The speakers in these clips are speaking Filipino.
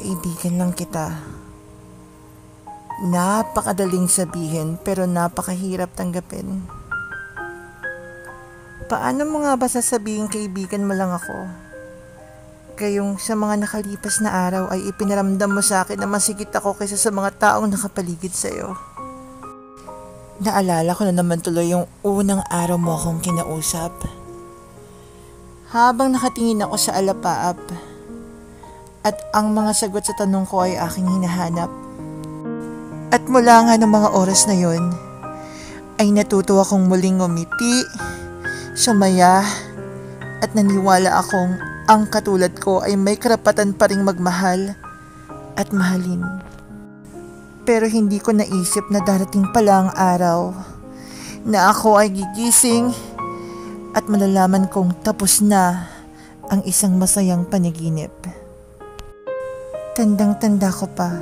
Kaibigan lang kita. Napakadaling sabihin pero napakahirap tanggapin. Paano mo nga ba sasabihin kaibigan mo lang ako? Gayong sa mga nakalipas na araw ay ipinaramdam mo sa akin na masigit ako kaysa sa mga taong nakapaligid sa iyo. Naalala ko na naman tuloy yung unang araw mo akong kinausap. Habang nakatingin ako sa alapaap, at ang mga sagot sa tanong ko ay aking hinahanap. At mula nga ng mga oras na yon, ay natuto akong muling ngumiti, sumaya, at naniwala akong ang katulad ko ay may karapatan pa ring magmahal at mahalin. Pero hindi ko naisip na darating pala ang araw na ako ay gigising at malalaman kong tapos na ang isang masayang panaginip. Tandang-tanda ko pa,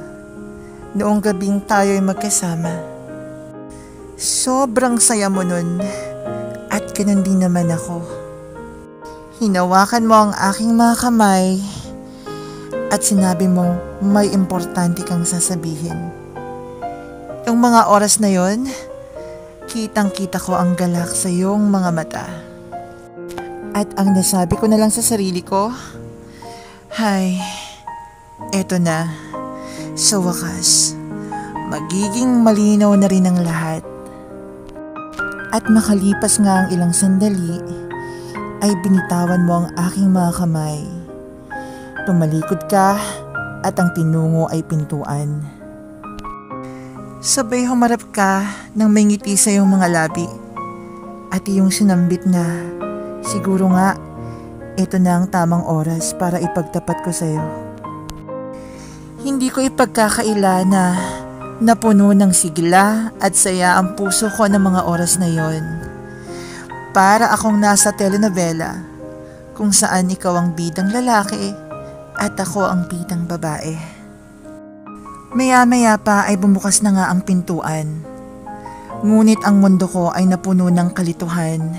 noong gabing tayo ay magkasama. Sobrang saya mo nun at ganun din naman ako. Hinawakan mo ang aking mga kamay at sinabi mong may importante kang sasabihin. Yung mga oras na yon, kitang kita ko ang galak sa iyong mga mata. At ang nasabi ko na lang sa sarili ko, Hay, Eto na, sa wakas, magiging malinaw na rin ang lahat. At makalipas nga ang ilang sandali, ay binitawan mo ang aking mga kamay. Tumalikod ka at ang tinungo ay pintuan. Sabay humarap ka nang may ngiti sa iyong mga labi at iyong sinambit na siguro nga ito na ang tamang oras para ipagtapat ko sa iyo. Hindi ko ipagkakaila na napuno ng sigla at saya ang puso ko ng mga oras na yon. Para akong nasa telenovela kung saan ikaw ang bidang lalaki at ako ang bidang babae. Maya-maya pa ay bumukas na nga ang pintuan. Ngunit ang mundo ko ay napuno ng kalituhan.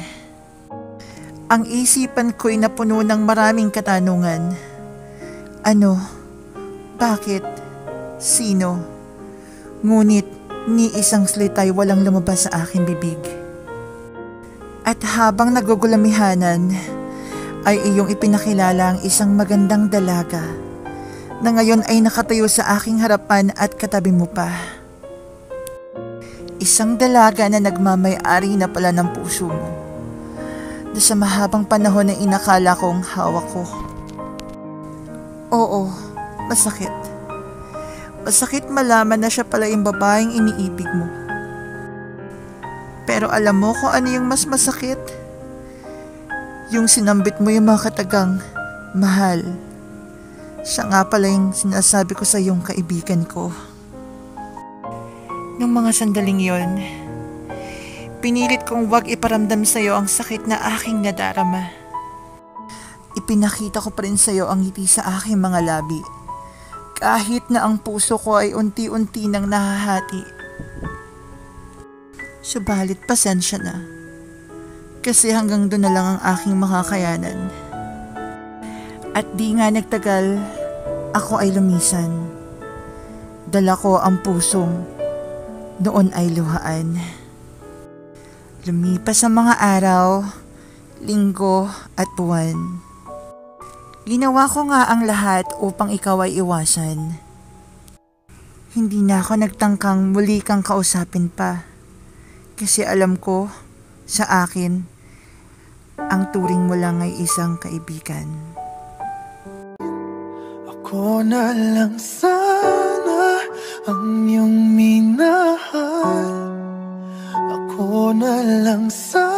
Ang isipan ko'y napuno ng maraming katanungan. Ano? Bakit? Sino? Ngunit ni isang slitay walang lumabas sa aking bibig. At habang nagugulamihanan, ay iyong ipinakilala ang isang magandang dalaga na ngayon ay nakatayo sa aking harapan at katabi mo pa. Isang dalaga na nagmamay-ari na pala ng puso mo na sa mahabang panahon na inakala kong hawak ko. Oo, Masakit. Masakit malaman na siya pala yung babaeng iniibig mo. Pero alam mo kung ano yung mas masakit? Yung sinambit mo yung mga katagang mahal. Siya nga pala yung sinasabi ko sa yung kaibigan ko. Nung mga sandaling yon, pinilit kong wag iparamdam sa iyo ang sakit na aking nadarama. Ipinakita ko pa rin sa iyo ang ngiti sa aking mga labi kahit na ang puso ko ay unti-unti nang nahahati. Subalit pasensya na. Kasi hanggang doon na lang ang aking makakayanan. At di nga nagtagal, ako ay lumisan. Dala ko ang pusong noon ay luhaan. Lumipas ang mga araw, linggo at buwan. Ginawa ko nga ang lahat upang ikaw ay iwasan. Hindi na ako nagtangkang muli kang kausapin pa. Kasi alam ko, sa akin, ang turing mo lang ay isang kaibigan. Ako na lang sana ang iyong minahal Ako na lang sana